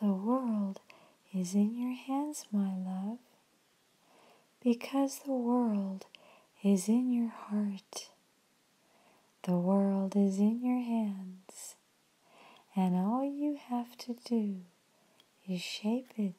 The world is in your hands, my love, because the world is in your heart. The world is in your hands, and all you have to do is shape it